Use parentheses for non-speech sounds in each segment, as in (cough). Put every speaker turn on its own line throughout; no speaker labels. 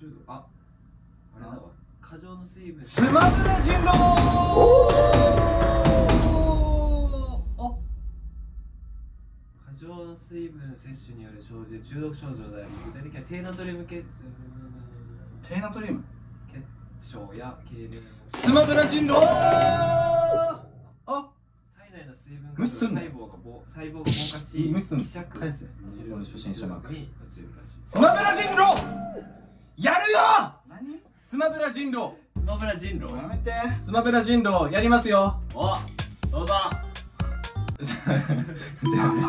中毒ああれだわ。過剰の水分。
スマブラ人狼！お！
過剰の水分摂取による生じる中毒症状であり具体的には低ナトリウム血
低ナトリウム
血症や痙攣。
スマブラ人狼！あ！
体内の水分細胞がぼ細胞が膨過し
無視すん返せ。俺初心者マーク。スマブラ人狼やるよ！
何？
スマブラ人狼。
スマブラ人狼？
やめて。
スマブラ人狼やりますよ。
おどうぞ。(laughs)
じゃあじゃあみんな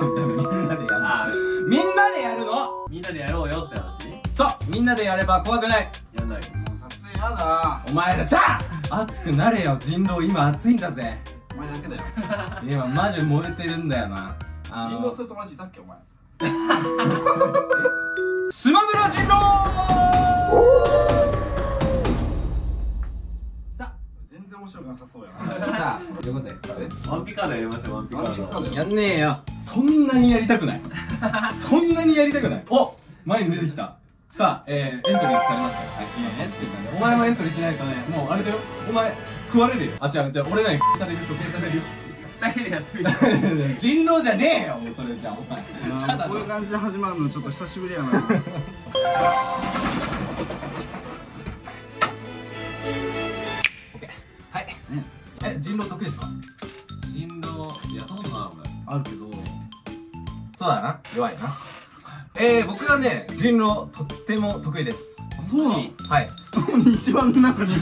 でやる
あ
みんなでやるの？
みんなでやろうよって話？
そうみんなでやれば怖くない。
やんない。
もう撮影やだ。
お前らさ熱くなれよ人狼。今熱いんだぜ。
お前だけだよ。(laughs)
今マジ燃えてるんだよな。あ
人狼する友達いたっけお前。(laughs)
スマブラ人狼！さ
全然面白くなさそうや
あ
な。
さあということで
ワンピカードやりましょうワンピカ
ースカ
ード
やんねえよ。そんなにやりたくない。(laughs) そんなにやりたくない。お前に出てきた。さあ、えー、エントリーされましたよはいえー、っていうかねお前もエントリーしないとねもうあれだよ。お前食われるよ。あ違う違う。俺らにされる処刑されるよ。
二人でやってみた (laughs)
人狼じゃねえよもうそれじゃお前。
こういう
の
感じで始まるのちょっと久しぶりやな (laughs)
はい。え人狼得意ですか？
人狼やったことない
あるけど。
そうだな。弱いな。えー、僕はね人狼とっても得意です。
そうなの？
はい。(laughs)
一番なんか苦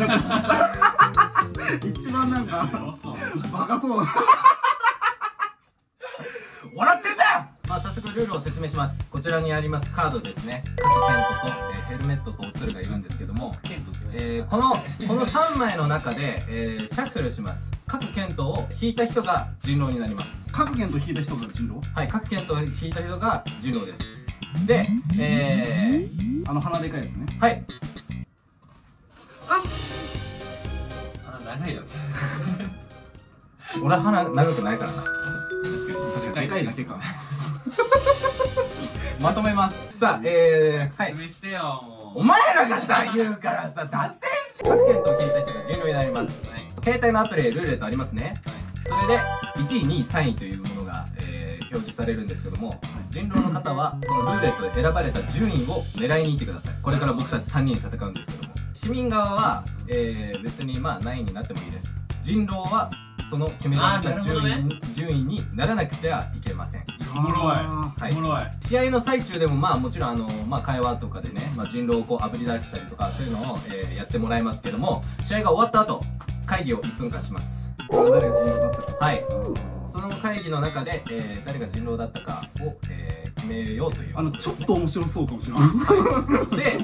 手一番なんかバカそうな。(laughs)
笑ってるんだよ！まあ早速ルールを説明します。こちらにありますカードですね。各テントと、えーヘルメットとおつるがいるんですけども、
ケント
えーこのこの3枚の中で、えーシャッフルします。各剣闘を引いた人が人狼になります。
各県と引いた人が人狼？
はい各剣闘を引いた人が人狼です。でえ
あの鼻でかいやつね。
ー、はい。
あ長いやつ。(laughs)
俺は鼻長くないからな。
確かに。確か
でかいだけか (laughs)
まとめます。さあえー、はい。お前らがさ言うからさ (laughs) 脱線し各剣闘を引いた人が人狼になります
はい。
携帯のアプリでルーレットありますね。それで1位2位3位というものが、えー表示されるんですけども人狼の方はそのルーレットで選ばれた順位を狙いに行ってください。これから僕たち3人で戦うんですけども。市民側は、えー別にまあ何位になってもいいです。人狼はその決められた順位,、
あーなるほ
順位にならなくちゃいけません。
おもろい。
あ
はい。
おもろい。
試合の最中でもまあもちろんあの、まあ、会話とかでね、まあ、人狼をこうあぶり出したりとかそういうのを、えーやってもらいますけども試合が終わった後会議を1分間します。
ー誰が人狼だったか。
はい。その会議の中で、えー誰が人狼だったかを、えー決めようという。
あのちょっと面白そうかもしれない。
で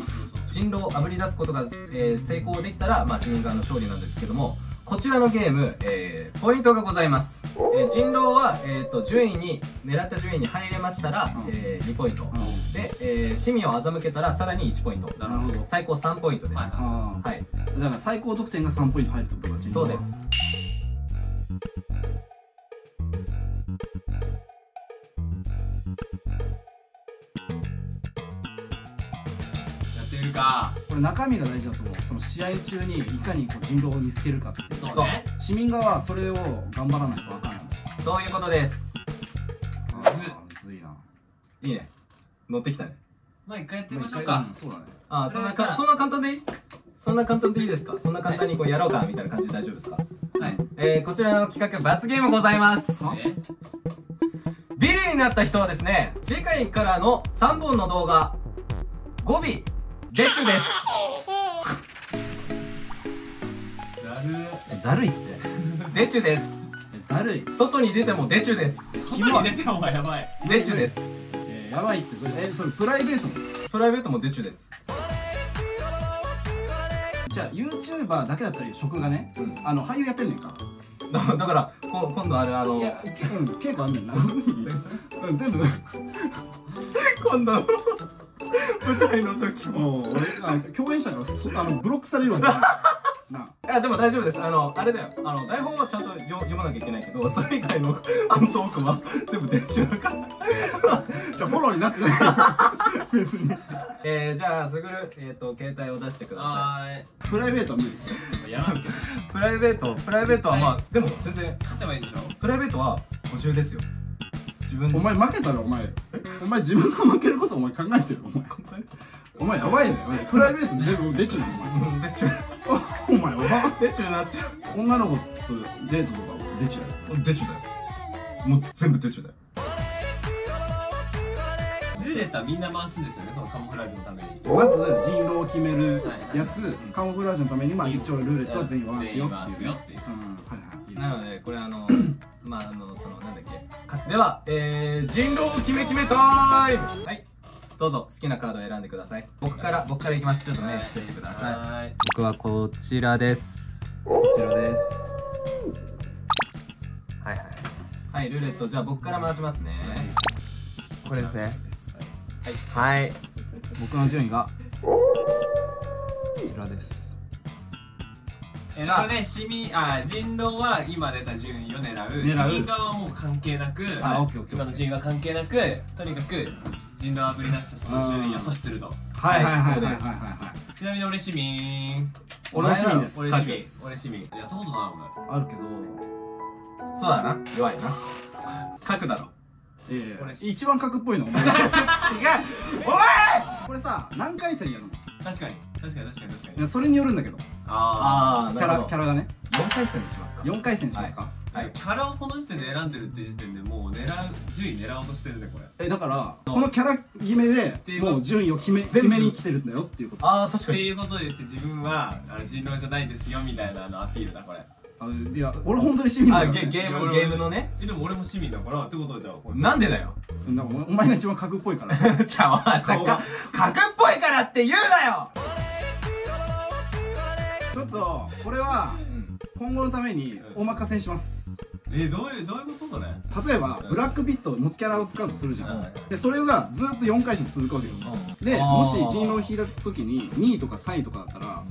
人狼をあぶり出すことが、えー成功できたら、まあ、市民側の勝利なんですけどもこちらのゲーム、えーポイントがございます、えー人狼は、えー、と順位に狙った順位に入れましたら、
うん。
えー2ポイント。
うん。
で、えー、市民を欺けたらさらに1ポイント。
なるほど。
最高3ポイントです。
はい
あ
はい。
あだから最高得点が3ポイント入るってことが人狼
そうです。
やってみるか。
これ中身が大事だと思う試合中にいかにこう人狼を見つけるかって
そうね。
市民側はそれを頑張らないと分かんない。
そういうことです。
あーむずいな。い
いね。乗ってきたね。
まあ一回やってみましょうか。
そうだね。
あーそんなかそんな簡単でいいそんな簡単でいいですか？そんな簡単にこうやろうかみたいな感じで大丈夫ですか？(laughs)
はい。
えー、こちらの企画罰ゲームございます。ビリになった人はですね次回からの3本の動画語尾デチュです (laughs)
だる
いって。
デチュです。
えだるい。
外に出てもデチュです。
外に出てもやばい。
デチュです。
えーやばいってそれえそれプライベートの？
プライベートもデチュです。
じゃあ YouTuber だけだったら職がね
うん。
あの俳優やってんねんか。
だだからこ今度あれあの
いやけうん稽古あんねんな。うん。全部。
今度の舞台の時も。
俺あ共演者がそあのブロックされるわけな。い
やでも大丈夫です。あのあれだよ。あの台本はちゃんとよ読まなきゃいけないけどそれ以外の (laughs) あのトークは全部デチュだか。ら (laughs)
じゃあフォローになってない。(laughs) 別に。
えー、じゃあすぐるえっ、と携帯を出してくださ
は
プライベートは無理。
ーいやらんけど。
いプライベートプライベートはまあ、でも全然。
勝てばいいでしょ。
プライベートは補充ですよ。自分
お前負けたらお前お前自分が負けることお前考えてる？お前。
本当に
お前やばいね。プライベート全部出ちゃう。の
うんでちゅ
お前お前やば
でちゅなっちゃ
女の子とデートとか出ちゃう
うでちゅだよもう全部でちゅだよ
ルーレットはみんな回すんですよねそのカモフラージュのために
まず人狼を決めるやつ、
はい
カモフラージュのためにまあ一応ルーレットは全員回すよっていう
すよっていう
うんは
なのでこれあのまああのそのなんだっけではえー、人狼を決め決めタイムはいどうぞ好きなカードを選んでください。僕から僕からいきます。ちょっと目伏せてください。
はい。
僕はこちらです。
こちらです。
はいはい。
はいルーレット。じゃあ僕から回しますね。
これですね。
はい。
はい。
僕の順位が。
こちらです。
えー、なので市民あ人狼は今出た順位を狙う。
狙う。
市民側はもう関係なく。
あオッケーオッケー。
今の順位は関係なく。とにかく人狼をあぶり出してその順位を阻止すると。
はい。はいはいはいはい
ちなみに俺市民
俺は市民です
俺市民俺市民やったことない
あるけど
そうだな。弱いな。書くだろ。
いやいや。
俺
一番格っぽいの。お (laughs) 前違う。おい！これさ何回戦やるの？
俺確かに。確かに確かに確かに。
いやそれによるんだけど。
あ
ああ
キャラキャラがね。
4回戦にしますか。
4回戦にしますか、
あ、
はい。
キャラをこの時点で選んでるって時点でもう狙う順位狙おうとしてるねこれ。
えだからこのキャラ決めでもう順位を決め
全
めに来てるんだよっていうこと。
ああ確かに。
っていうことで言って自分はあの人狼じゃないですよみたいなあのアピールだこれ。
あのいや俺本当に市民だよ、
あゲゲームゲームのね
えでも俺も市民だからってことはじゃあこれ。
なんでだよ。
なんかお前が一番格っぽいから。(laughs)
じゃあお前さか格っぽいからって言うなよ。
ちょっとこれは
うん
今後のためにお任せにします。
えどういうどういうことそれ？
例えばブラックビット持ちキャラを使うとするじゃん、
うん。
でそれがずっと4回戦続くわけよ。でもし人狼を引いた時に2位とか3位とかだったら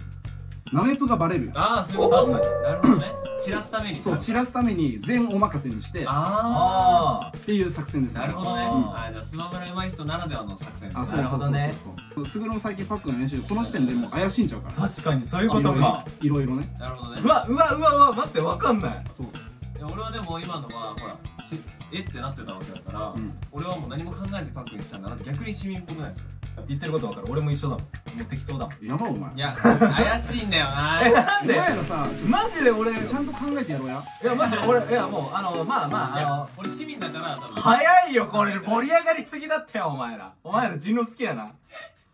ナメプがバレるよ
ああそういうこと
確かに。
なるほどね。散らすために。
そう散らすために全お任せにして。っ
あ
あ
ていう作戦です
あなるほどね。
うん。
あーじゃあスマブラ上手い人ならではの作戦。
あそう
なるほどね。
そうそうそうそう。すぐるも最近パックの練習この時点でもう怪しんじゃうから
あ確かにそういうことか。
いろいろね。
なるほどね。
うわうわうわうわ待ってわかんない。
そう。
いや俺はでも今のはほらしえってなってたわけだから、
うん。
俺はもう何も考えずパックにしたんだなって逆に市民っぽくないですか
言ってることわかる。俺も一緒だもん。もう適当だもん。
やばお前。
いや怪しいんだよな。
えなん
お
で
前らさ
マジで俺い
ちゃんと考えてやろうや。
やマジで俺いやもうあのまあま
いや
ああの
俺市民だから多分。
早いよこれ。盛り上がりすぎだったよお前ら。お前ら人狼好きやな。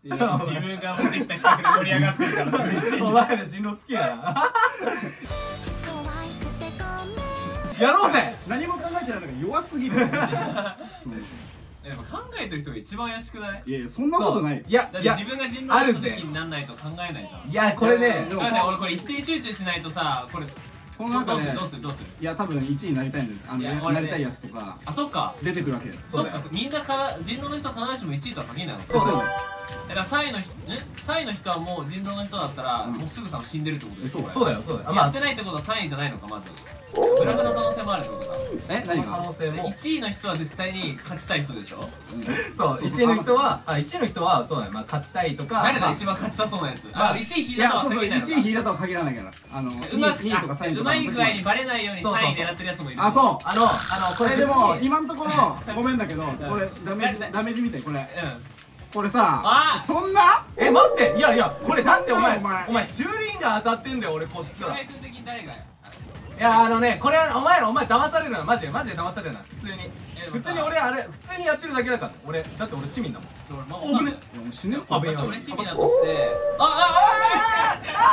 い
や自分が持ってきた企画で盛り上がってるから。嬉しい
お前ら人狼好きやな。やろうぜ。
何も考えてないのが弱すぎる (laughs)
やっぱ考えてる人が一番怪しくない？
いやいやそんなことない
いやいや
だって自分が人狼の時になんないと考えないじゃん。
いやこれね。
でも
だって俺これ一点集中しないとさこれ
この
どうする？どうする？どうする？
いや多分1位になりたいんであの
いや俺ね。
なりたいやつとか。
あそっか。
出てくるわけよ。
そっか。みんなから人狼の人必ずしも1位とは限らないの
そうそう。
だから3位の人ね3位の人はもう人狼の人だったら、
うん。
もうすぐさん死んでるってことです
そう。
これ
そうだよそうだよ。あ
やってないってことは3位じゃないのかまずブラフの可能性もあるってことか
え何
可
が
能性も。
1位の人は絶対に勝ちたい人でしょ？
そう1位の人はあ1位の人はそうだね。まあ勝ちたいとか
誰だ？
まあ
一番勝ちたそうなやつ。
まあ
あ1位引いたとは
1
限らないのか。
位引いたとは限らないから。あの
うまく
2位とか3位とか
うまい具合にバレないように3
そうそうそう。
位狙ってるやつもいる。
あそう。
あのあのこれ
でも今のところごめんだけどこれダメージ
だ
ダメージ見てこれ。
うん。
これさ
あ！
そんな？
え待って。いやいやこれだってお前
お前？
お前シューリンが当たってんだよ俺こっちは。
将来君的に誰が
いやあのねこれはお前らお前騙されるな。マジでマジで騙されるな。普通に。普通に俺あれ普通にやってるだけだから。俺だって俺市民だもん。
ちょ俺まあ
おぶね
いやもう死ぬよ
あ危ない
だって俺市民だとして。あああ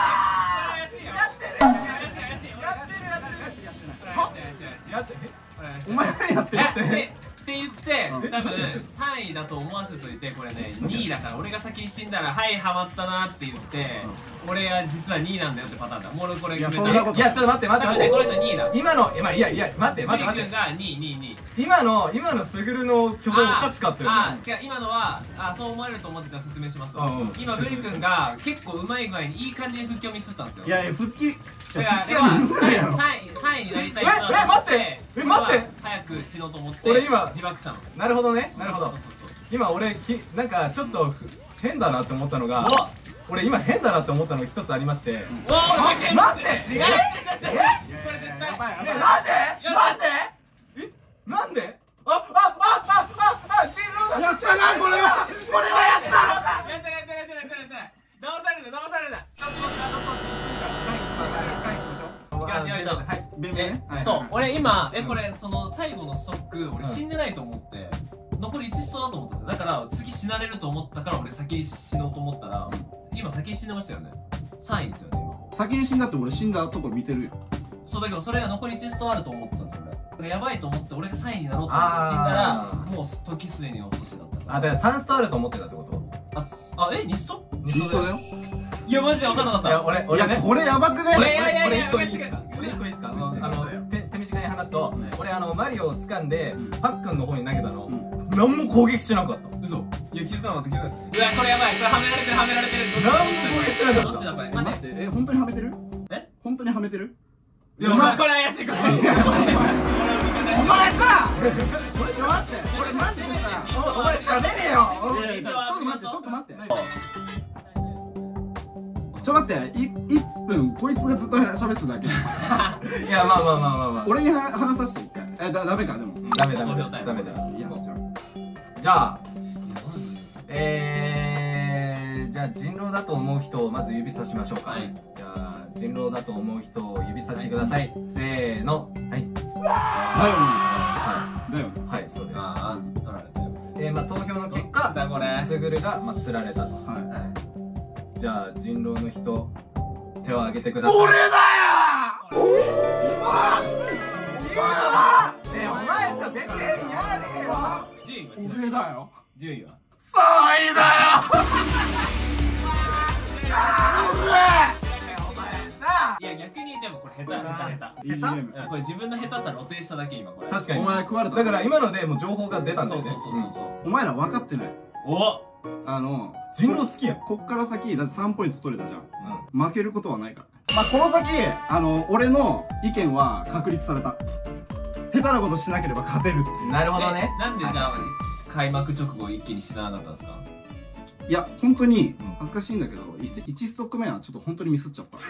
怪しいよ
やってる
怪しい怪しい怪しい
やってるやってる
怪しい怪しい怪しい
やって
怪しい
お前何やってる
えってって言って
うん
多分3位だと思わせといてこれね2位だから俺が先に死んだら「はいハマったな」って言って俺は実は2位なんだよってパターンだ。もう俺これ決めた
い。やそんなこと
い。やちょっと待って待
多
って待って。
この人2位だ。
今のえまあいやいや待って待って待って。
ブリ君が2位2位2位。
今の今のスグルの挙動おかしかったよね。
あー違う今のはあそう思われると思ってじゃあ説明しますわ、
うんうん。
今ブリ君が結構うまい具合にいい感じに復帰をミスったんですよ。
いやいや復帰じ
だから
ゃあ復帰は難しいやろ
3, 位3位になりたい
ええ待ってえ待って。
早く死のうと思って
俺今
自爆したの。
なるほどね。なるほど。今俺きなんかちょっと変だなって思ったのが俺今変だなって思ったのが一つありまして。
おお
待って！
違う。
え？
これ絶対。
やばいやばい
えなんで？なんで？え？なんで？ああああああ人狼だ
やったなこれは。これはやった。
やってないやってないやってないやってない騙されるな騙されるな
はい。
え
弁明ねはい。
そう。俺今え
うん。
これその最後のストック俺死んでないと思って残り1ストだと思ったんですよ。だから次死なれると思ったから俺先に死のうと思ったら今先に死んでましたよね。3位ですよね今
先に死んだって俺死んだとこ見てるよ。
そうだけどそれが残り1ストあると思ってたんですよ俺。だからやばいと思って俺が3位になろうと思って死んだらもう時すでに遅しだった
あだから3ストあると思ってたってこと？
ああえ2スト？
二
本当だよ
いやマジで分かんなかった。
いや俺
い
俺ね。
やこれやばくね
俺いやいやいや
俺一個いいですかあの手手短に話すと俺あのマリオを掴んで
うん
パックンの方に投げたの
うん
何も攻撃しなかった
嘘いや気づかなかった気づかなかったうわこれやばいこれはめられてるはめられてる
何も攻撃しなかった
どっちだこれ
え
待っ
ててえ本当にはめてる
え
本当にはめてる
いやこれこれ怪しいこれ怪しい
お前さちょっと待ってこれマジでさお前喋れよちょっと待ってちょっと待ってっと待ってい1分こいつがずっと喋ってただけ。(laughs)
いやまあまあまあまあまあ。
俺には話させて一回。えだダメかでも。
ダメダメです。ダメです。
いやじゃあ
じゃあえー、じゃあ人狼だと思う人をまず指さしましょうか、
はい。
じゃあ人狼だと思う人を指さしてください、せーの。はい。は
だよね。だよ
はいそうです。
ああ取られたよ。
えー、まあ投票の結果
だこれ。
すぐるが、まあ、釣られたと。
はい
じゃあ人狼の人手を挙げてください。
俺だよ
ねえお前さ別にやれよ。
俺だよ。
順位は？
そういだよ。
いや逆にでもこれ下手下手。下手
？BGM
うんこれ自分の下手さ露呈しただけ今これ。
確かに。
お前食われた。
だから今のでもう情報が出たんだ
そう
よね
そうそうそう。そう
お前ら分かってない。
お
あの
人狼好きやん、
こっから先だって3ポイント取れたじゃん。
う
負けることはないから。まあこの先あの俺の意見は確立された。下手なことしなければ勝てるって。い
ん、なるほどね。
えなんでじゃあ開幕直後一気に死ななかったんですか？
ういや本当に
うん。
恥ずかしいんだけど 1, ストック目はちょっと本当にミスっちゃった。
う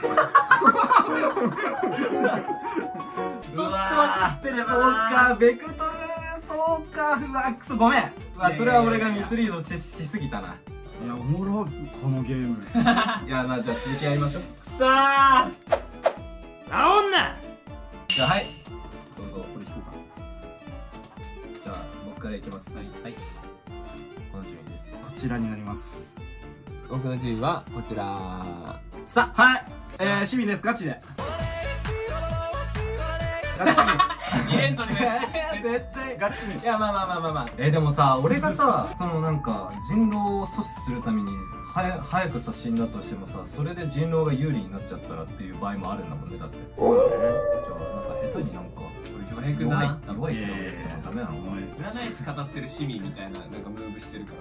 わー。そうかベクトルそうかうわくそごめん。うわそれは俺がミスリードししすぎたな。い
やおもろこのゲーム。(laughs)
いやまあじゃあ続きやりましょう。
さあ。
じゃあはい。どうぞ
これ引こうか。
じゃあ僕からいきます。
はい。はい。
この順位です。
こちらになります。
僕の順位はこちら。
さ
はい。えー、市民です。ガチでガチ市民
2連取
絶対
ガチ市民
いやまあまあまあまあまあえでもさ俺がさそのなんか人狼を阻止するためにはや早くさ死んだとしてもさそれで人狼が有利になっちゃったらっていう場合もあるんだもんね。だって。じゃあなんか下手になんか
恭平君
弱い
な
弱いって思ってもダメなの
占い師語ってる市民みたいななんかムーブしてるか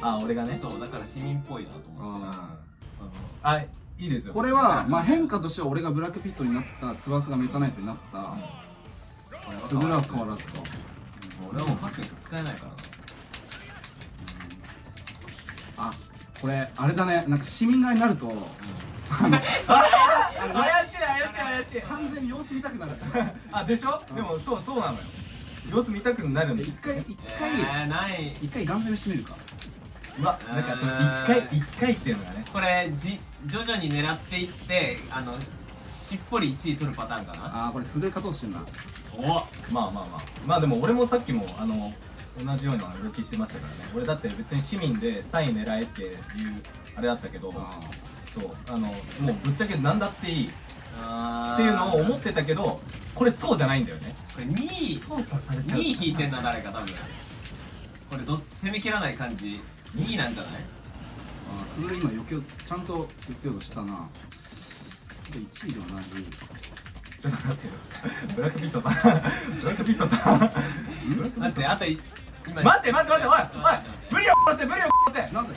ら
あ俺がね。
そうだから市民っぽいなと思って。
あ
あいいですよ。
これはまあ変化としては俺がブラックピットになった翼がメタナイトになったスグラは変わらずと
俺はもうパックしか使えないからな。
あこれあれだね。なんか市民側になると。
怪しい怪しい怪しい
完全に様子見たくなる
あでしょでもそうそうなのよ様子見たくなるんです
一回一回
えー、ない
一回ガン攻めしてみるか
うわなんかその一回一回っていうのがね
これじ徐々に狙っていってあのしっぽり1位取るパターンかな。
あーこれすぐ勝とうとしてんな。
お
まあまあまあ。まあでも俺もさっきもあの同じような動きしてましたからね。俺だって別に市民で3位狙えっていうあれだったけどそうあのもうぶっちゃけ何だっていい。っていうのを思ってたけどこれそうじゃないんだよね。
これ2位
操作されちゃう。
2位引いてんのは誰か多分。これど攻めきらない感じ。2位なんじゃない？
あーすぐ今余興ちゃんと余興としたな1位ではない
ちょっと待ってよブラックピットさん。ブラックピットさん。
待ってあと
待って待って待っておいおいブリを待ってブリを待って。
なぜ？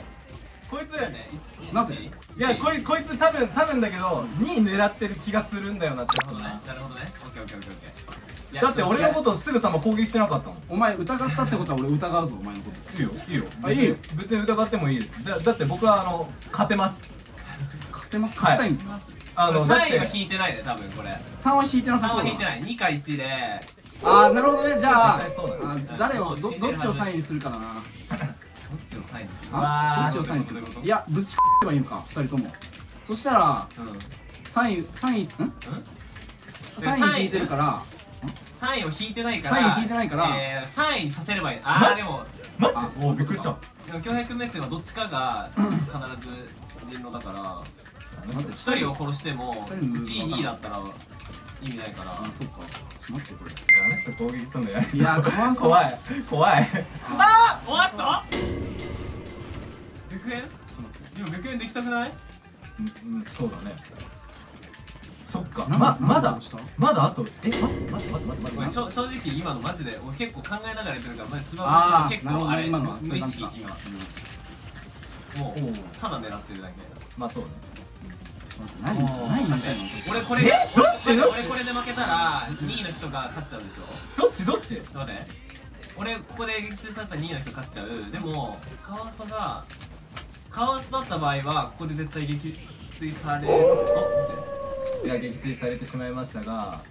こいつ
ね。
なぜ？
いやこいこいつ多分多分だけど2位狙ってる気がするんだよなって
なるほどねなるほどね。オッケーオッケーオッケーオッケいや
だって俺のことすぐさま攻撃してなかったもん。
お前疑ったってことは俺疑うぞお前のこと。
いいよいいよ。
あいいよ。
別に疑ってもいいです。だだって僕はあの勝てます。(laughs)
勝ってます？勝ちたいんですか、
あのだっ
3位は
て
引いてないで多分これ。
3は引いてな
3
さそう。だ
は引いてない。2か1で。
ああなるほどね。じゃあ
絶対そうだね
あ誰をどっちを3位にするかだな。(laughs)
どっちを3位にする？
あどっちを3位にする？
いうこと？
いやぶちればいいのか2人とも。そしたら
うん。
3位3位ん？3位引いてるから。
3位を引いてないから。
3位引いてないから。
えー、3位にさせればいい。ああでも
待
あ
って。おーびっくりした。
でも恭平君目線はどっちかが必ず人狼だから
待って。
1人を殺しても
二人の
1位2位だったら意味ないから。
あそっか。ちょっと待ってこれ。
あの人攻撃するのやめて
いやかわいそう。
怖い。怖い。
あ終わった？100円今100円できたくない？
うんうんそうだね。そっか。ままだまだあと？え待って待って待って待って
正正直今のマジで俺結構考えながらやってるからマジスマホ結構あれ
なるほど今のは
無意識今
感
もうただ狙ってるだけ。
まあそうね
何何みたいな
俺これ
え？どっち？
俺これで負けたら2位の人が勝っちゃうでしょ？
どっち？どっち？
待って俺ここで撃墜されたら2位の人勝っちゃう。でもカワウソがカワウソだった場合はここで絶対撃墜される。
いや撃墜されてしまいましたが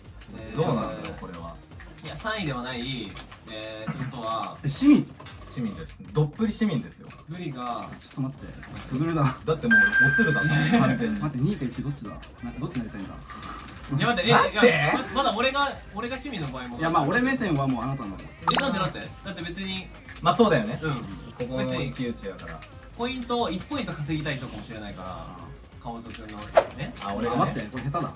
どうなんだろうこれは。い
や3位ではない。えー、ってことは
え市民ち
市民です。どっぷり市民ですよ。
ブリが
ょっと待って。すぐるだ。
だってもうおつるだった (laughs) 完全に。
待って2位か1位どっちだ？なんかどっちになりたいんだ？
いや待ってえ
待って！
いやままだ俺が俺が市民の場合も。
いやまあ俺目線はもうあなたの。
えなんでだって？だって別に。
まあそうだよね。
うん。
ここの
別に
一騎打ちやから。
ポイントを1ポイント稼ぎたい人かもしれないからカワウソ君のね。
あ俺が
待っ
ね
てこれ下手だ。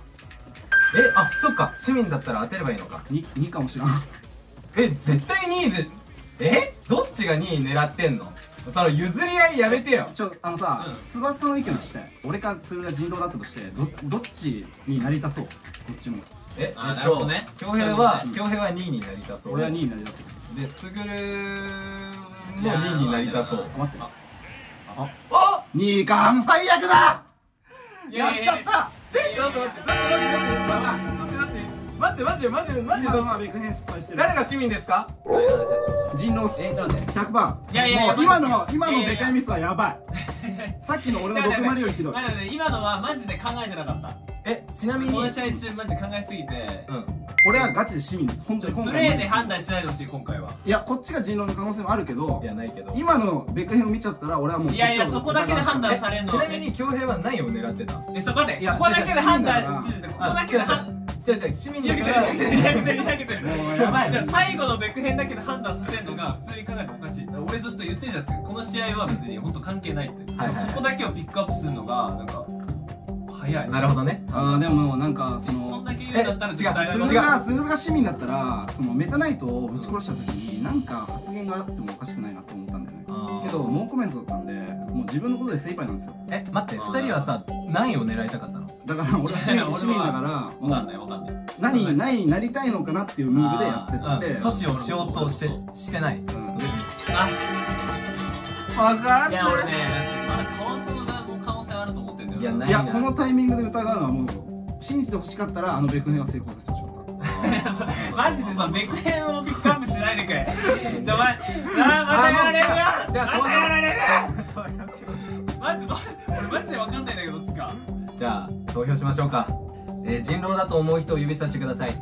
えあそっか。市民だったら当てればいいのか。
2, 2かもしらん。
え絶対2位でえ？どっちが2位狙ってんの？その譲り合いやめてよ。
ちょあのさ、
うん。
翼の意見をして俺かそれが人狼だったとしてどどっちになりたそう？どっちも。
え？
あ
えっ
なるほどね。
恭平は
うん
恭平は2位になりたそう。
俺は2位になりたそう
ですぐるも2位になりたそう。
あ待って。
あ。
あ。
2位か最悪だ！
いや
っちゃった！
えちょっと待って。どっちどっちどっちどっちどっち？待ってマジでマジでマジで誰が市民ですか？
人狼。っす
えちょっと待って
100番。
いやいやいや
もう今の今のでかいミスはやばい。(laughs) さっきの俺の60よりひどい。
今のはマジで考えてなかった。
えちなみに
この試合中マジで考えすぎて。
うん。
俺はガチで市民です。本当に今
プ
回
レーで判断しないでほしい今回は。い
やこっちが人狼の可能性もあるけど
いやないけど。
今のベクヘンを見ちゃったら俺はもう
いやいやそこだけで判断されんの。
ちなみに恭平は何を狙ってた？
えそこ待って
いや
ここだけで判断ここだけで判
じゃあじゃあ市民
に
だから。
やけてるにやけてるにやけてる
やばい。
じゃあ最後のベク編だけで判断させるのが普通に考えてもおかしい。俺ずっと言ってるじゃないですか。この試合は別に本当関係ないって、
はいはい。
そこだけをピックアップするのがなんか早い。
なるほどね。
あーでももうなんかそ
そ
の
んだけ言うんだったら
え違う
絶対
スグルがスグルが市民だったらそのメタナイトをぶち殺した時になんか発言があってもおかしくないなと思ったんだよね。けどノーコメントだったんでもう自分のことで精一杯なんですよ。
え待って二人はさ何を狙いたかったの？
だから俺は市民市民だから
わかん
も
ない。かんない。
何何になりたいのかなっていうムーブでやってって
うん。阻止をしようとしてしてない。
うん。
あ
わか
いや俺ねまだカワ可能性あると思ってんだよ。
いやない
いやこのタイミングで疑うのはもう信じてほしかったらあのベクヘンは成功させてほしかった。(laughs)
マジでさベク編をピックアップしないでくれ。じゃあお前あーまたやられるな
じゃあ
またやられる待ってど俺マジで分かんないんだけどどっちか。
うじゃあ投票しましょうか、えー、人狼だと思う人を指さしてください。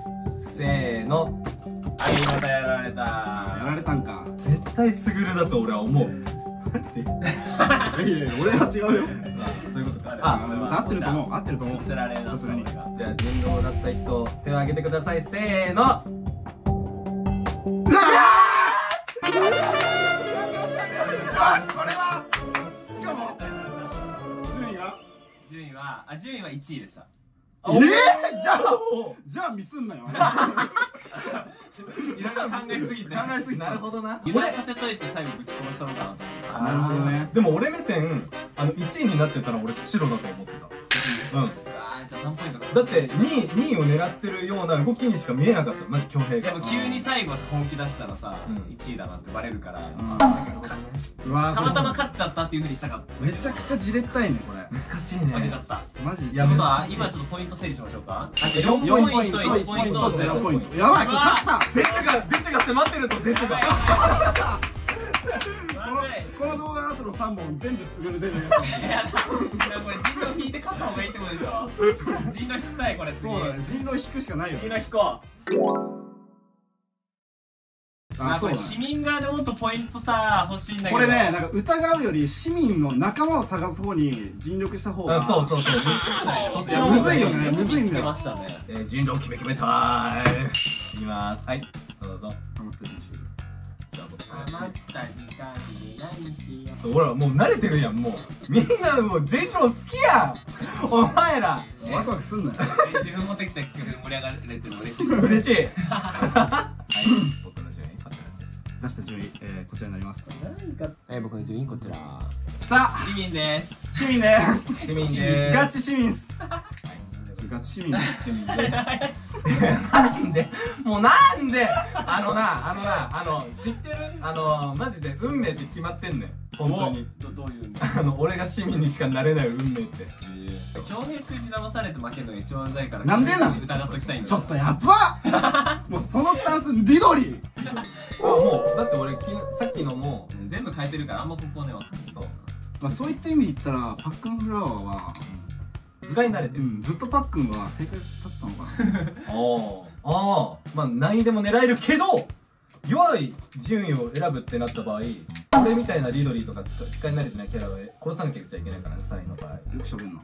せーの。
はいまたやられた。
やられたんか。
絶対スグルだと俺は思う。(laughs)
いやいや俺は違うよ。
そういうことか。
あ
あ
合ってると思う合ってると思う。
じゃあ人狼だった人手を挙げてください。せーの
あ順位は1位でした。
えー、じゃあじゃあミスんなよ。(laughs)
いろいろ考えすぎて。
考えすぎた。
なるほどな。
油断させといて最後ぶち殺したのかな。と思って
あ
なるほどね
でも俺目線あの1位になってたら俺白だと思ってた。うん
うわーじゃあ何ポイントか。
だって2位2位を狙ってるような動きにしか見えなかった。マジ恭平が。
やっぱ急に最後本気出したらさ、
うん。
1位だなってバレるから、
うん。
た
うわ
またま勝っちゃったっていうふうにしたかった。
めちゃくちゃじれったいねこれ。
難しい
負けちゃ
ね
った。
マジで。
いや
ってことは
難しい
今ちょっとポイント整理しましょうか。
4
4
ポ
ポイント
イント1
1
ポイント
ポイント
0
0
ポイント。
やばいこれ勝った。
デチュがデチュが迫ってるぞデチュが
この動画の後の3本全部すぐる出るやつ。
いやこれ人狼引いて勝った方がいいってことでしょ人狼引きたいこれ次。
そうだね人狼引くしかないよ
人狼引こうあこれ
あそうだね。
市民側でもっとポイントさ欲しいんだけど。
これねなんか疑うより市民の仲間を探す方に尽力した方が
うんそうそうそう。
そっ
いやむずいよね。むずいんだよ。
ね。
えー人狼決め決めたーい。いきます。はい。どうぞ。
頑張ってるし
じゃあ僕
余った時間に何しよ
ほらもう慣れてるやんもう。みんなもう人狼好きやん。お前ら。
う
ワクワクすんなよ。
え自分もできた曲盛り上がれてるの嬉しい
嬉しい。はい僕の順位こちらです。
出した順位、えー、こちらになります。
え僕の順位こちら。
さ
市民です。
あ市民です。
市民で
ガチ市民っす。
はい
ガチ市民です
市民で。すなんで？(laughs) もうなんで？あのなあのなあの知ってる？あのマジで運命って決まってんねん。本当に。
どどういう？
あの俺が市民にしかなれない運命って。
恭平君に騙されて負けるのが一番うざいから
なんでなん？
疑っときたいんだ
ちょっとやっば (laughs) もうそのスタンス緑！
あもうだって俺きさっきのも
うん全部変えてるからあんまここねわかんない。
そう。
まあ、そういった意味で言ったらパックンフラワーは、
図解に慣れてる、
うん、ずっとパックンは正解だったのかな。(laughs)
ああああまあ何位でも狙えるけど弱い順位を選ぶってなった場合俺みたいなリドリーとか使使い慣れてないキャラは殺さなきゃいけないからね3位の場合
よくしゃべんな。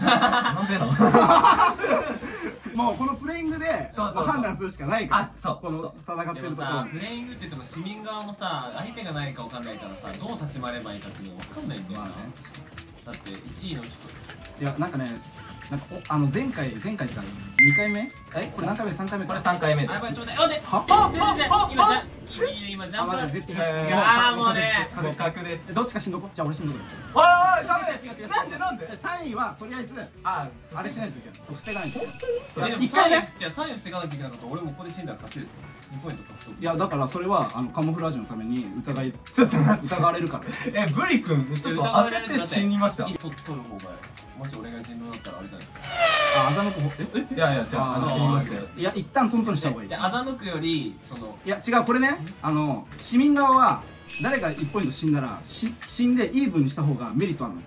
なんでなの？(laughs)
もうこのプレイングで判断するしかないから。
あそう。
この戦ってるとこ。ろ
さプレイングって言っても市民側もさ相手が何かわかんないからさどう立ち回ればいいかっていうのわかんないんだよな、
まあね。
だって1位の人
いやなんかねなんかおあの前回前回か。ら2回目？え？これ何回目？3回目。
これ
か
3回目で
あやばいちょっと待って
は
待って。ちょちょちょ今ジャ
あまだ
ンプ
絶対
えー
違うあーもうね。
す互角です
えどっちか死んどこ？じゃあ俺死んどこ
おいダメ。
違う違う。違う
なんでなんで
？3位はとりあえず
あ
あれしないといけない。そう防がないといけない
えでも
一回ね。
じゃあ3位を防がなきゃいけなかったら俺もここで死んだら勝ちですよ。2ポイント獲得
いやだからそれはあのカモフラージュのために疑い
ちょっと待って
疑われるから。
えブリ君ちょっと焦って死にました。い
取取る方がもし俺が人狼だったらあれじゃないですか。
あ欺く方？え？
やいやじゃああの死にましたよ。
いや一旦トントンした方がいい。
じゃあ欺くよりその
いや違うこれねあの市民側は誰が1ポイント死んだらし死んでイーブンにした方がメリットあるの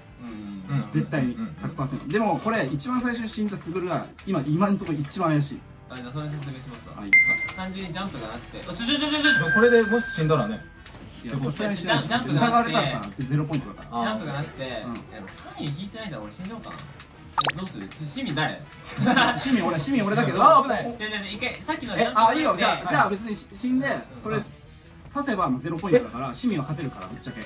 うん。
うん。
絶対に
うん。うん。
100%でもこれ一番最初に死んだスグルが今今のところ一番怪しい。
あじゃあそれ説明しますわ、
はい。
単純にジャンプがなくてあちょちょちょちょちょ
これでもし死んだらね。
いやさすがにしないでし。ょ
ジャンプがなくて
ゼロポイントだから。
あ
ジャンプがなくて、
うん。
いやでも3位引いてないから俺死んじゃおうかな。えどうする？市民誰？(laughs)
市民俺市民俺だけど。
あ危ない。
いやじゃあ一回さっきの
えあいいよ。じゃあ
あ
じゃあ別にし死んでそれ刺せばゼロポイントだから市民は勝てるからぶっちゃけ。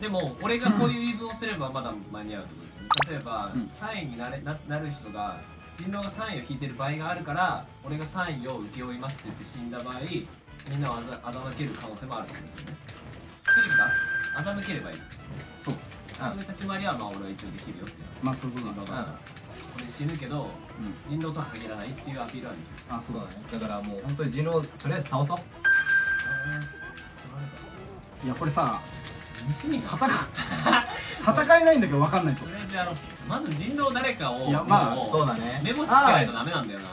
でも俺がこういう言い分をすればまだ間に合うってことですよね。例えば、
うん。
3位になれななる人が人狼が3位を引いてる場合があるから俺が3位を請け負いますって言って死んだ場合みんなをあざ欺ける可能性もあるってことですよね。とにかく欺ければいい。
そう。
あ。
そういう立ち回りはまあ俺は一応できるよっていう。
まあそういうことだ
俺死ぬけど人狼とは限らないっていうアピールはできる。
あそ
ううだね。だからもう本当に人狼とりあえず倒そう。
い。やこれさ
西に
戦戦えないんだけど分かんないと。
とりあえずやろう。まず人狼誰かを
いやまあ
も
そうだね。
メモしつけないとダメなんだよな。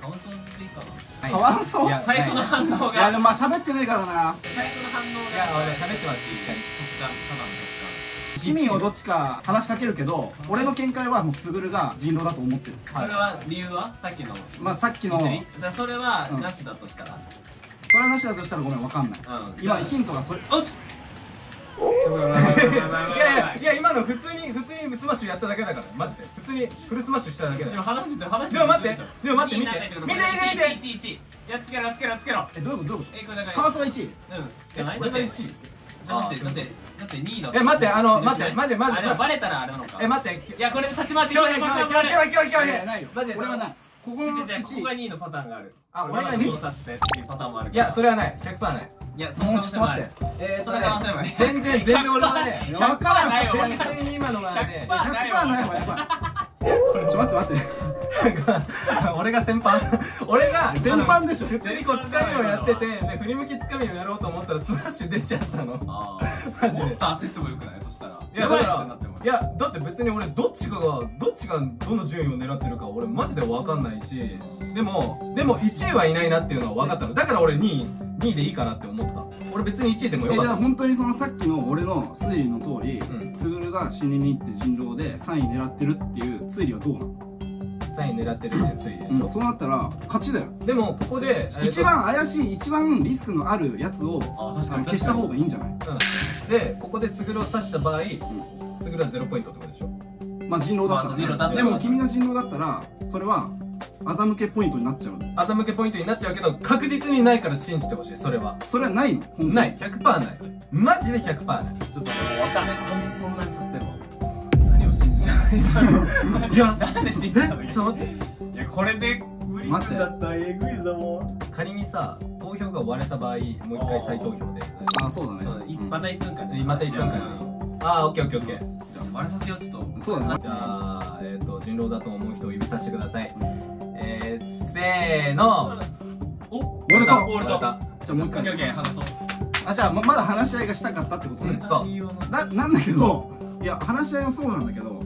カワソでいいかな。
かわいそう
いや
最初の反応
いやで
が
もまあ喋ってないからな。
最初の反応が。
いや俺喋ってますしっかり。
直感ただの。直
市民をどっちか話しかけるけど俺の見解はもうスグルが人狼だと思ってる。
感それは理由は？さっきの。
まあさっきの
それは
うん。
なしだとしたら？
それはなしだとしたらごめん分かんない。
うん。
今ヒントがそれ。
おっ！
いやいやいや今の普通に普通にスマッシュやっただけだから。マジで。普通にフルスマッシュしただけだ
でも
よ
話してて話して
でも待ってでも待って見て。見て見て見て
見て。やっつけろやっつけろやっつけろ
えどういうことどういうこ
えこれだから
とカワスは1位
うんじゃない
俺が
だって
1位
待ってだってだって2位だ
え待ってあの待ってマジでマジ
バレたらあれなのか。
え待って
いやこれで立ち回って
今日今日今日今日今日今日。
いやないよ。
マジで
俺はない。ここの
違う違うここが
1位
2位のパターンがある。
あ俺が二位。
させてっていうパターンもある
いやそれはない。100%ない。
いやその可能性もある。
えー
その可能性もある。
全然全然俺はね
いや分からん
ないよ
全然今のがね
100%
100%ないわやばいちょっと待って待って。(laughs)
俺が先般俺が
全般でしょ。
ゼリコつかみをやっててで振り向きつかみをやろうと思ったらスマッシュ出ちゃったの。
あ (laughs)
マジで。
もっと焦ってもよくない？そしたら。
いやだからいやだって別に俺どっちかがどっちがどの順位を狙ってるか俺マジで分かんないしでもでも1位はいないなっていうのは分かったの。だから俺2位2位でいいかなって思った俺別に1位でも
えじゃあ
よかった
本当にそのさっきの俺の推理の通り
うん。
スグルが死にに行って人狼で3位狙ってるっていう推理はどうなの
？3位狙ってるっていう推理でしょ、
そうなったら勝ちだよ。
でもここで、えーと
一番怪しい一番リスクのあるやつを
あ確かに
消した方がいいんじゃない？
うん。でここでスグルを刺した場合、スグルは0ポイントってことでしょ。
まあ人狼だった
まあそう人狼だったら
らねでも君が人狼だったらそれは欺けポイントになっちゃう
欺けポイントになっちゃうけど確実にないから信じてほしいそれは
それはないの
ない100%ないマジで100%ない
ちょっと分かんないこん混乱しちゃってるわ何を信じたらいい
や
なんで信じたの
ちょっと待って
いやこれで無理
待って
だったらえぐいぞも
仮にさ投票が割れた場合もう一回再投票で
あそうだね
そう一また1分間
また1分間ああオッケーオッケーオッケー
バレさせようちょっと
そうだね
じゃあえっ、と人狼だと思う人を指さしてくださいえー、せーの。
お
割れた。
割れた。
じゃあもう一回。
話そう。
あじゃあままだ話し合いがしたかったってことね。
うんそう。
ななんだけどいや話し合いもそうなんだけど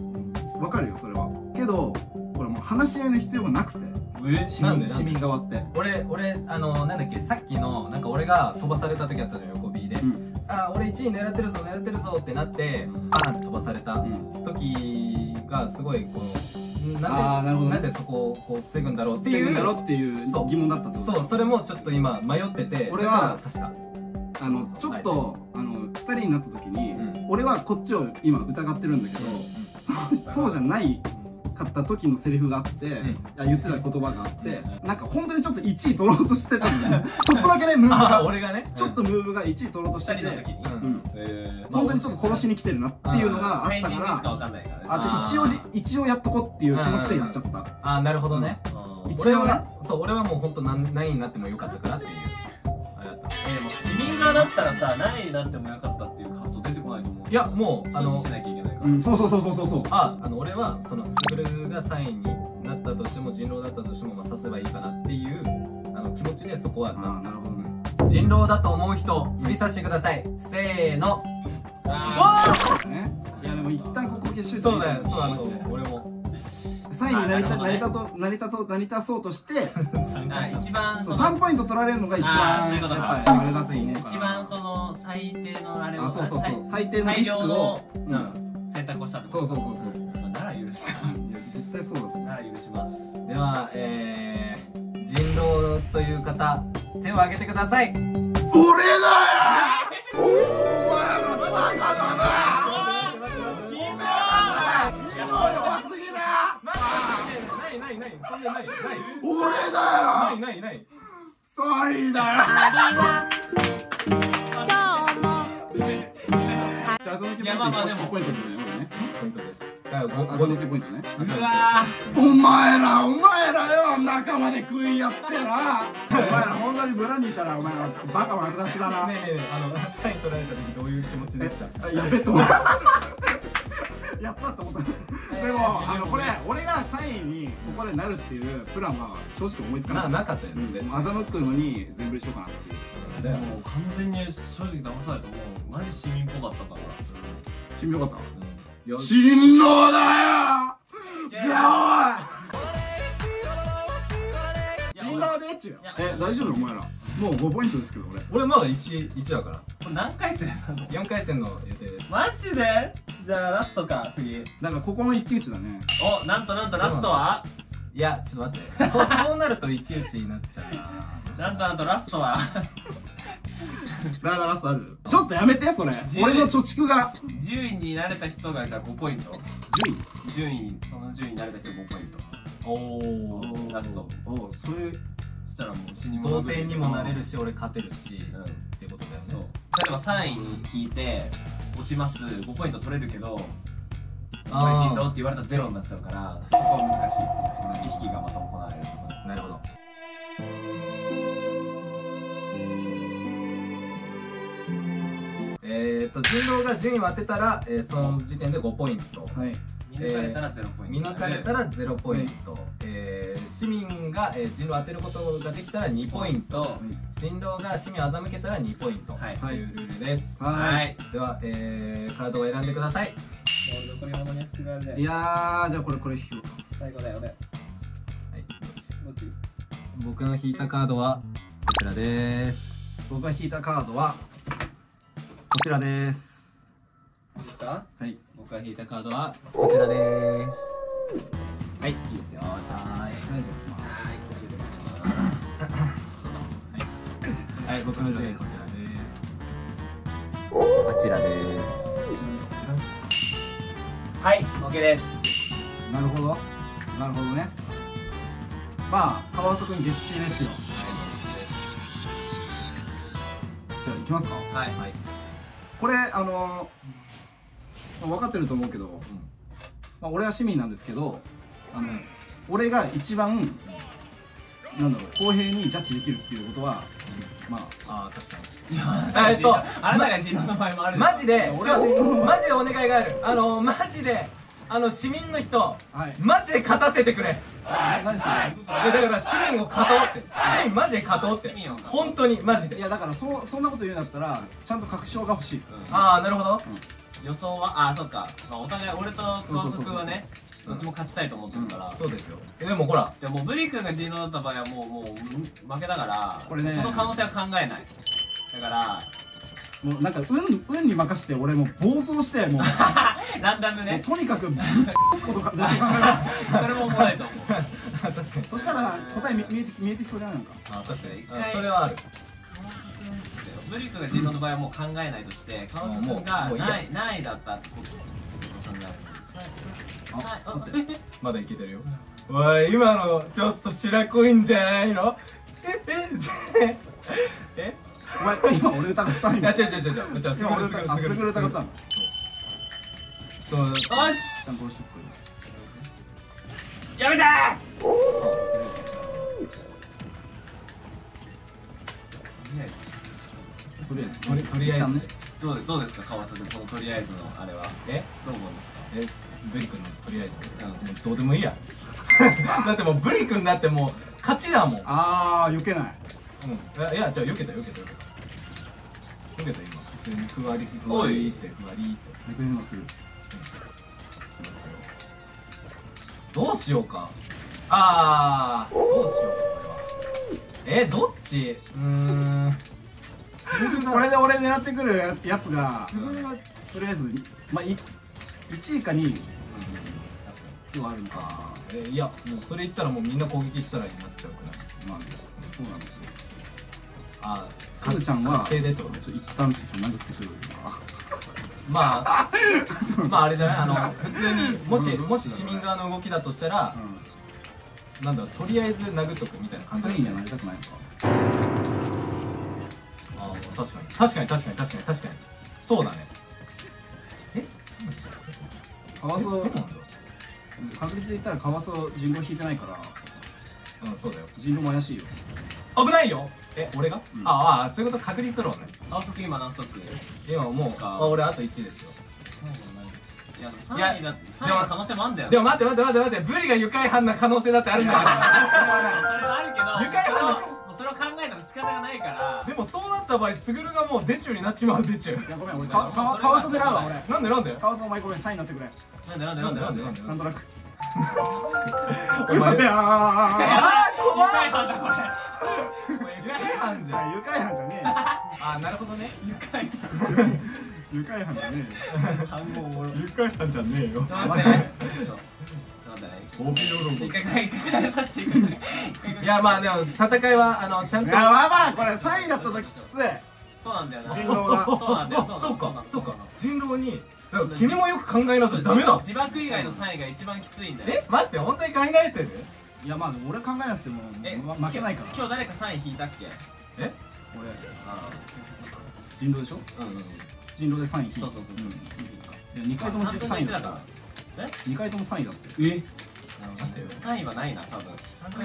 わかるよそれは。けどこれもう話し合いの必要がなくて。
え
市
なんで
民市民側って。
俺俺あのなんだっけさっきのなんか俺が飛ばされた時あったじゃん横 B で、
うん。
あー俺1位狙ってるぞ狙ってるぞってなってバーンって飛ばされた
うん。
時がすごいこのなんで
な
んでそこをこう防ぐんだろうっていう
だろっていう
そう
疑問だったってこと？
そうそれもちょっと今迷ってて
俺は
刺した。
あのちょっとあの2人になった時に、
うん。
俺はこっちを今疑ってるんだけど、そうじゃないかった時のセリフがあって、
ん。
いや言ってた言葉があって、なんか本当にちょっと1位取ろうとしてたんだよちょっとだけねムーブ
あ
が
あ俺がね。
ちょっとムーブが1位取ろうとして
2
て
人の時に。
うん。
うん。
え
本当にちょっと殺しに来てるなっていうのがあ
対
ったか
ら分かんないからね。
あちょ一応一応やっとこうっていう気持ちでやっちゃった、
ああなるほどね、
うん。
一
俺は
応ね。
そう俺はもう本当何何位になってもよかったかなっていう。あれだった
えでも市民側だったらさ何になってもよかったっていう発想出てこないと思う
いやもうあの
から
うん、そうそうそうそうそう。そう
ああの俺はそのスグルが3位になったとしても人狼だったとしてもまあ刺せばいいかなっていうあの気持ちでそこは
なるほどね。
人狼だと思う人指さしてください。せーの。
あ
ね。いやでも一旦ここ消しといて
そうだよそうあの俺も。
3位になりた
あな
りたと成りたと成りたそうとして
一番
そ
そうの
3ポイント取られるのが一番
そういうことか。
やっぱりあれだと思うから
一番その最低のあれを
あそうそうそう。
最
最低のリスクをうん
選択をしたってこと
そうそうそうそう。
まあなら許すか。
いや絶対そうだと思う。
なら許します。
ではえー、人狼という方手を挙げてください。
俺だよ。お前らバカだな。君は弱すぎだ
な。いな。いないそんな。ないない
俺だよ
ない。ないない
3位だよじゃあその
いやまあまあでも。
ポイントだよ俺ね
ポイントです
あ
5
その
で
ポイントね
うわ
お前らお前らよ仲間で食いやってな。お前ら本当に村にいたらお前らバカ丸出しだな。
ねえねえあのサイン取られた時どういう気持ちでした？
あやべえと思ったやったと思った。でもあのこれ俺が3位にここでなるっていうプランは正直思いつかな
な
かった。
なかったよね全然。
欺くのに全振りしようかなっていう
だよ
もう。完全に正直騙されてもうマジ市民っぽかったから。
新聞よかっ
よ
た新郎だよ。
いや
おい新郎でちゅ
いや
え大丈夫？お前ら。もう5ポイントですけど俺。
俺まだ 1, 1だから。
これ何回戦なの
？4回戦の予定です。
マジで？じゃあラストか次。
だからここの一騎打ちだね。
おなんとなんとラストは？い
やちょっと待って。(laughs) そうそうなると一騎打ちになっちゃうな。
なんとなんとラストは。
ラーダラストある？ちょっとやめてそれ。
10
俺の貯蓄が。
10位になれた人がじゃあ5ポイント。
10
10位？にその10位になれた人5ポイント。
おお
位
ラスト。
おうそれ
そしたらもう死に
同
物狂い
点にもなれるし俺勝てるし、
うん。
ってことだよね。
そう。例えば3位に引いて落ちます。5ポイント取れるけどお前人狼って言われたらゼロになっちゃうからそこは難しいっていうその駆け引きがまた行われる
なるほど。えー、と人狼が順位を当てたら、えーその時点で5ポイント。
はい。
見抜かれたらゼロポイント。
見抜かれたら0ポイント、えー市民が、えー人狼を当てることができたら2ポイント。人狼が市民を欺けたら2ポイント。
はい。
というルールです、
は
はい
い。
では、えーカードを選んでください
い。やーじゃあこれこれ引く
最後だよね
はい。
どっち
僕の引いたカードはこちらです。
僕が引いたカードはこちらです。
いいですか？
はい。
僕が引いたカードはこちらです。はいいいですよ。は
はい。大丈夫
はい僕の順位こちらです。
こちらです。
いはい OK です。
なるほど。なるほどね。まあ川里君月中ですよじゃあ行きますか。
はいはい。
これあのー分かってると思うけど、まあ、俺は市民なんですけどあの、俺が一番なんだろう公平にジャッジできるっていうことはまあ
ああ確か
いや
あえっと
あなたが人狼の場合もある
にマジでマジでお願いがある。あのマジであの市民の人
はい。
マジで勝たせてくれ。
あ何それ。
だから市民を勝とうって。市民マジで勝とうって。本当にマジで。
いやだからそうそんなこと言うんだったらちゃんと確証が欲しい。
ああなるほど。
予想はあそっか、まあ、お互い俺と川崎君はねどっちも勝ちたいと思ってるから、
そうですよ。えでもほら。
でもブリ君が人狼だった場合はもうもう負けだから
これね。
その可能性は考えない。だから
もうなんか運運に任せて俺もう暴走してもう。(laughs)
ランダムね。
とにかくぶち殺すことがだけ考える
それもおもろいと思う。
確かに。
そしたら答え見見えて見えてきそうじゃないのか。
あ確かに。それはある。
ブリ君が人狼の場合はもう考えないとして川崎君が
もうもうい
ない何位だったってことを考える
まだいけてるよ。おい今のちょっと白濃いんじゃないの？えええ
お前今俺疑ったん
いや違う違う違う。違う違うすぐ
今俺
るすぐ。る
す
すぐる
疑ったの
そう
よしやめて。
とりあえず。
とりあえず。
どうどうですか川崎君このとりあえずのあれは？
え？
どう思いますか？
えブリ君のとりあえず。もうどうでもいいや。(laughs) だってもうブリ君だってもう勝ちだもん。うん
ああ避けない。
いやいやじゃあ避けた避けた。避けた避けた今。普通にふわりふわりってふわりって。
逆に今する。
どうしようか。あーどうしようかこれは。えどっち？うーん。
これで俺狙ってくるやつが
自分が
とりあえずまあい1位か2位
確か
ではあるのか
えいやもうそれ言ったらもうみんな攻撃したらになっちゃうくない
まあそうなんだけ
あ
どすぐちゃんは一旦ちょっと殴ってくる
まあまああれじゃない？あの普通にもしもし市民側の動きだとしたら
う
なんだとりあえず殴っとくみたいな感
ん3
じ
位にはなりたくないのか
あー確かに確かに確かに確かに。確かにそうだね。え
川曽
そうなんだ。
確率で言ったら川曽人狼引いてないから。
うんそうだよ。
人狼も怪しいよ。
危ないよ。え俺が、
うん。
ああそういうこと確率論ね。
に川崎今何ストック？
今もう。あ俺あと1位ですよ。
いやでも
いや
3位だ3位の可能性もあんだよ。
でも待って待って待って待ってブリが愉快犯な可能性だってあるんだ (laughs)
それはあるけど
愉快犯だ
もうそれを考えたら仕方がないから。
でもそうなった場合スグルがもうデチューになっちまうデチュ
いやごめん俺かか川曽狙うわ俺。
なんでなんで？
川曽お前ごめん3位になってくれ
なんでなんでなんでなんで
なんで
なんとなく
お前
嘘ぺやー
怖い
愉快犯だこれこれ愉快
犯じゃん
愉快犯じゃねえよ
あなるほどね
愉快
愉快犯じゃねえよ
単語おもろ
愉快犯じゃねえよ
ちょっと待ってねちょっと待ってね
オビオロ
一回一回一回させていくね
いやまあでも戦いはあのちゃんと
いやまあまあこれ3位だった時きつい
そうなんだよな
人狼が
そうなんだよ
そうかそうか人狼に君もよく考えなさいダメだ。
自爆以外の3位が一番きついんだよ。
え待って本当に考えてる？
いやまあでも俺考えなくても負けないから。
今日誰か3位引いたっけ？
え？
俺
あ
人狼でしょ？
あうんうん。
人狼で3位引いて。
そうそうそう
う。んいや2回とも
3分の
3位
1だか
らら2回とも3位だって
え？
待ってよ。3位はないな多分。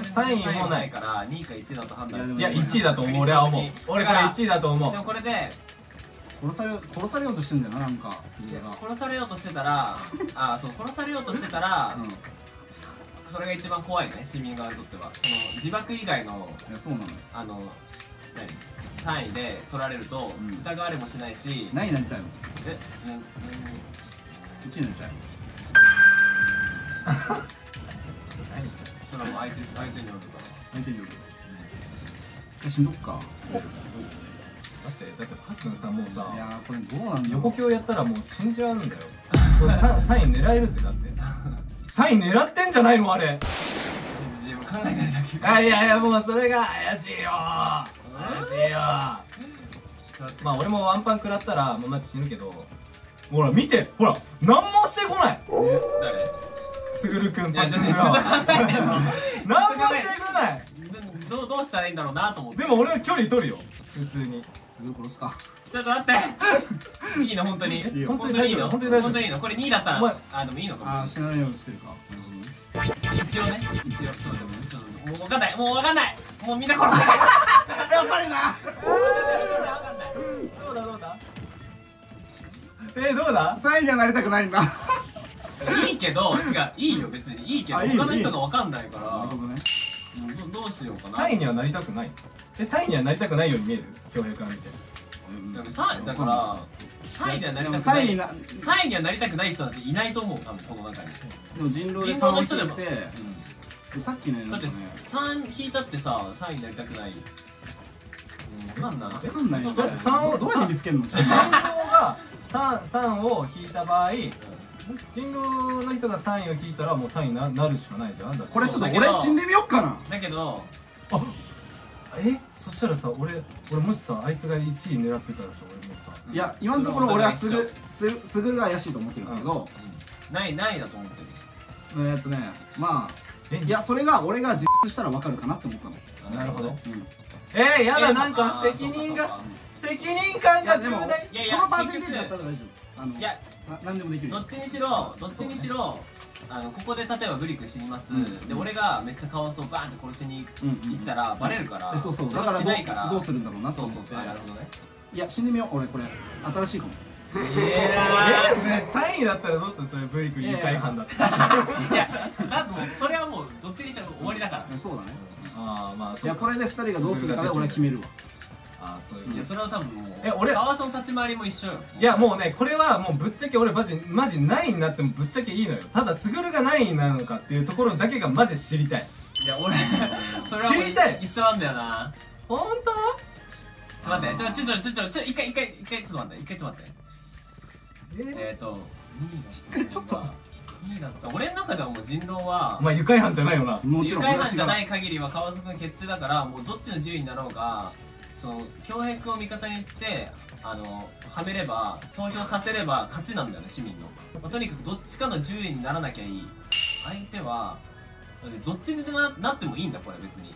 三位もない
から2位か1位だと判断して。
いや1位だと思う。俺は思う。俺これ1位だと思う。
でもこれで
殺されよ殺されようとしてんだよななんか
殺されようとしてたらあそう殺されようとしてたら、
うん。い
それが一番怖いね市民側にとっては。その自爆以外の
やそうなのよ。
あの何？3位で取られると
うん。
疑われもしないし、
何になりたいの？
え？うんうん
1位になりたい
何それ
はもう相手相手によるから。
相手による。一回しんどっか。
だってだってパックンさもうさ
いやーこれどうなん
横強やったらもう死んじゃうんだよ。これササイン狙えるぜだって。サイン狙ってんじゃないのあれ。
考えだけ
あいやいやもうそれが怪しいよ怪しいよまあ俺もワンパン食らったらもうマジ死ぬけど。ほら見て。ほら何もしてこない。
誰？
すぐるくんパックン
ずっと考
が
えてるの
何もしてこない。
どどうどうしたらいいんだろうなと思って。
でも俺は距離取るよ。普通に
すぐ殺すか。
ちょっと待って。いいの？本当に？
いいよ
本当にいいの？
本当に
いいの？これ2位だったらあでもいいのかも。
ああ死なないようにしてるか。
一応ね。一応。ちょっと待ってちょっともう分かんないもう分かんない。もうみんな殺せ (laughs)
やっぱりな。
分かんな。い
どうだ？どうだ？えー、どうだ
？3位にはなりたくないんだ。
いいけど違う。いいよ別に。いいけど他の人が分かんないから。
なるほどね。
うんどどうしようかな。
サインにはなりたくない。えサインにはなりたくないように見える？恭平から見て。
でもさだから3位にはなりたく
3
ない。
位にな
3位にはなりたくない人なんていないと思う多分この中に、
でも人狼で
人狼の
3を
人でも。
引いてさっきねな
だって
んかね
3引いたってさ3位になりたくない。うん分かんな
んないよ。
それ三を
どうやって見つけるの？
人狼が 3, 3を引いた場合新郎の人が3位を引いたらもう3位にななるしかないじゃん。だって。
これちょっと俺死んでみよっかな。
だけど。
あえ？そしたらさ俺俺もしさあいつが1位狙ってたらさ俺もさ
いや今のところ俺はすぐすすぐるが怪しいと思ってるんだけど。
ないないだと思ってる。
えーっとねま
え？
あいやそれが俺が実質したら分かるかなって思ったの。
なるほど。
うん。
えー、やだ
え
なんか責任が責任感が重
いやで。も
大
いやいや
このパーセンテージだったら大丈夫あの
いや
な何でもできるよ。
どっちにしろどっちにしろあのここで例えばブリック死にます、
うん。
で俺がめっちゃカワウソをバーンって殺しに
うんうん
行ったらバレるから、
えそうそう。
れは
だから
ないから。
うどうするんだろうなと
そうそうなるほどね。
いや死んでみよう。俺これ新しいかも。(laughs)
え
えね3位だったらどうする？それブリック誘拐犯だった
いやだってもうそれはもうどっちにしても終わりだから。
えそうだね。
ああまあそう
いやこれで2人がどうするかで俺は決めるわ
ああそういう
やそれは多分もう
え俺
カワウソの立ち回りも一緒よ。
いやもうねこれはもうぶっちゃけ俺マジマジ何位になってもぶっちゃけいいのよ。ただスグルが何位なのかっていうところだけがマジ知りたい。
いや俺それは
知りたい？
一緒なんだよな。
本当？
ちょっと待ってちょちょちょちょちょちょ一回一回一回ちょっと待って一回ちょっと待って。
え？
えっ、ー、と2位が
ちょっと
2位だった。俺の中ではもう人狼は
お前愉快犯じゃないよな。
誘
もちろん。
拐犯じゃない
い
限りは川津君決定だからもうどっちの順位になろうがその恭平君を味方にしてあのはめれば投票させれば勝ちなんだよね市民の、まあとにかくどっちかの順位にならなきゃいい。相手はどっちにでななってもいいんだこれ別に。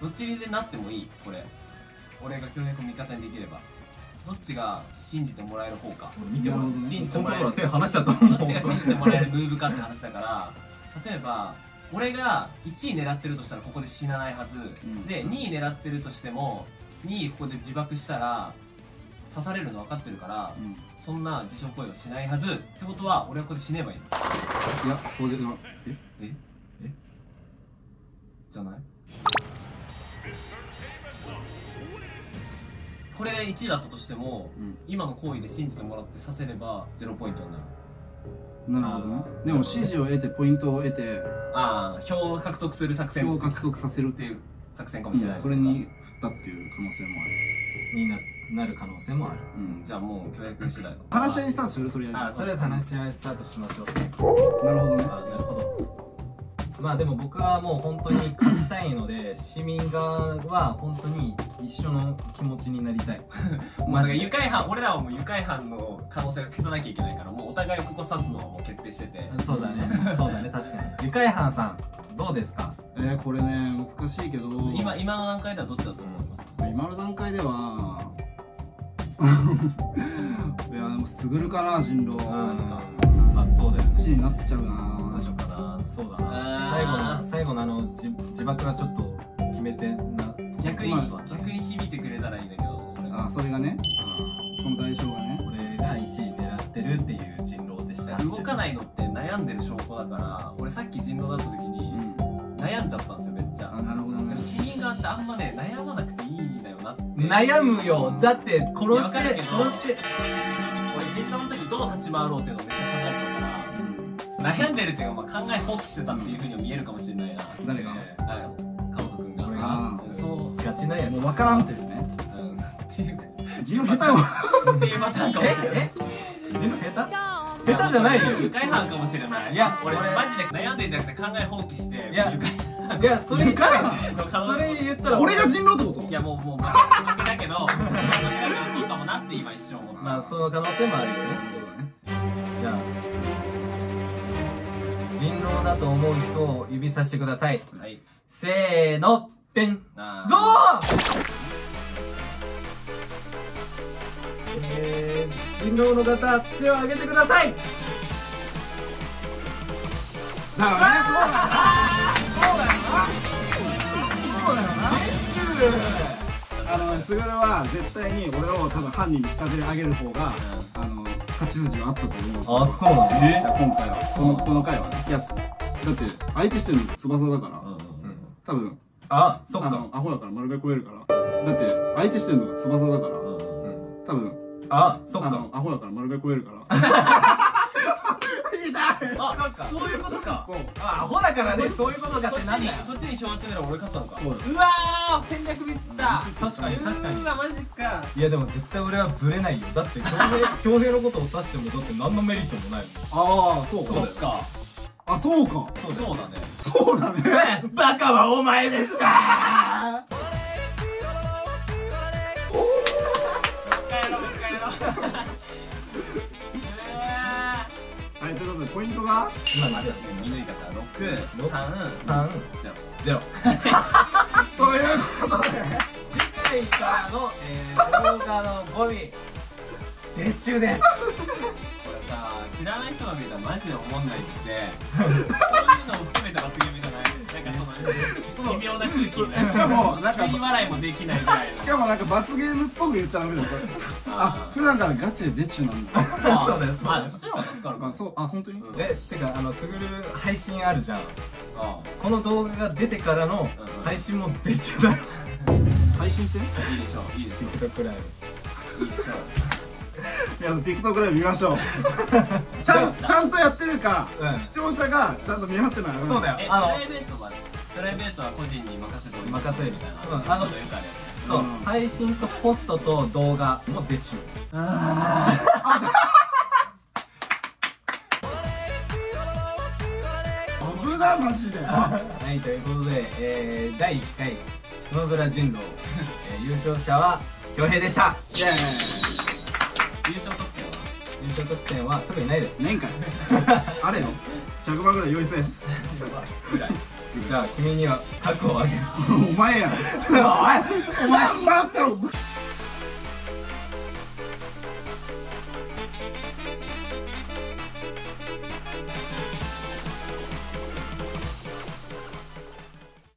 どっちにでなってもいいこれ。俺が恭平君を味方にできれば。どっちが信じてもらえる方か。
俺見てもらう
信じてもらえる。どっちが信じてもらえるムーブかって話だから例えば俺が1位狙ってるとしたらここで死なないはず、
ん。
で2位狙ってるとしても2位ここで自爆したら刺されるの分かってるから
うん。
そんな自傷行為をしないはず。ってことは俺はここで死ねばいいの。
いやこれでえ？
え？え？じゃない？これ1位だったとしても
うん。
今の行為で信じてもらってさせれば0ポイントになる
なるほどね。でも指示を得てポイントを得て
ああ票を獲得する作戦。
票を獲得させる
っていう。作戦かもしれない、
それに振ったっていう可能性もある。
にななる可能性もある。
うん。
じゃあもう教育次第。だ
話し合いスタートするとりあ
あ
とりあえず話し合いスタートしましょう。
えずなるほどね。
あなるほどまあでも僕はもう本当に勝ちたいので市民側は本当に一緒の気持ちになりたい。(laughs)
まあ、だから愉快犯俺らはもう愉快犯の可能性を消さなきゃいけないからもうお互いをここ刺すのはもう決定してて。
そうだね。そうだね。確かに。愉快犯さんどうですか？
えー、これね難しいけど。
今今の段階ではどっちだと思います？
今の段階ではいやでもすぐるかな人狼。
うん
マジか
あそうだよ
死になっちゃう
ど
な
うしようかな
そうだな。最後の最後のあの自自爆がちょっと決めてな。
逆に、
まあ
逆に響いてくれたらいいんだけどそれが。
あそれがね。その代償がね。
俺が1位狙ってるっていう人狼でした。
動かないのって悩んでる証拠だから俺さっき人狼だった時に悩んじゃったんですよめっちゃ。
あなるほどね。
でも死因があってあんまね悩まなくて
悩むよ。だって殺して殺して。
俺人狼の時どう立ち回ろうっていうのをめっちゃ考えてたから。悩んでるっていうか、まあ、考え放棄してたっていうふうには見えるかもしれないな。
誰が？
はい。カオソ君が。
俺
が。
うん。そう。
ガチ悩み。
もう分からんっていうね。
うん。っていう
自分下手よ。
っていうパターンかもしれない。
え？え？人狼下手？下手じゃないよ。
愉快犯かもしれない。
いや
俺
俺
マジで悩んでんじゃなくて考え放棄して
いや
愉快
いやそれ
愉快犯。
の可能
それ言ったら
俺。が人狼ってこと？
いやもうもう負けだけど負けだけどそうかもなって今一瞬思った
まあその可能性もあるよね。じゃあ人狼だと思う人を指さしてください。
はい。
せーのペン。
あ。
どうえー、人狼の方手を挙げてください
だからねそうだよなそうだよなそうだよなあのスグルは絶対に俺を多分犯人に仕立て上げる方があの勝ち筋はあったと思う
あそうなの
いや今回はこのこの回はねいやだって相手してるの翼だから
うんうん
多分
あそっか
あのアホだから丸べこえるからだって相手してるのが翼だから
うんうん
多分
あそっか。
あのアホだから丸べこえるから。痛 (laughs) い
あそういうことか。
そう。
あアホだからね。そういうことか
そっ
てなんだよ。
にそっちに票集めたら俺勝ったのか。
そうだ。
うわー戦略ミスった。
確かに確かに。
うわマジか。
いやでも絶対俺はブレないよ。だって恭平恭平のことを指してもだって何のメリットもない
ああそう。か
そっか。
あそうか。
そうだね。
そうだね。(laughs)
バカはお前でした
はいということでポイントが？
今まで
見抜いたから六。三。
3
ゼロ。
ゼロ。(laughs)
ということで。
次回からの、えー、動画の語尾で中です
知らない人が見たらマジで思んないって。そういうのを含めた罰ゲームじゃない。なんかその微妙な空気にな。る
しかもなんか
笑いもできない。ぐらいの
しかもなんか罰ゲームっぽく言っちゃダメだよ。これあ普段からガチでベチュなんだ
あ
そうです。
あそっちの方が助かるか。
あそう。あ本当に？
うん。
でてかあのすぐる配信あるじゃん。
あ
この動画が出てからの
うん。
配信も出ちゃだよ (laughs)
配信って？い
いいでしょ。ういいでしょ。
TikTok ライ
ういいでしょう
や TikTok ライブ見ましょう。(laughs) ちゃんちゃんとやってるか
うん。
視聴者がちゃんと見張ってない。
そうだよ。
えプ
あの
ライベートはプライベートは個人に任せております
任せる
みたいな
うんあの
よ。くあるや
そう、
うん。
配信とポストと動画も出ち
あ
危なマジで
はいということで、えー、第1回スノブラ人狼、えー、優勝者は恭平でした。
イエーイ
優勝得点は
優勝得点は特にないです。
年間。(laughs) あれよ100万ぐらい用意せ
ぐらい。
じゃあ君には確保をあげる
お前や
おい
お前待ってろ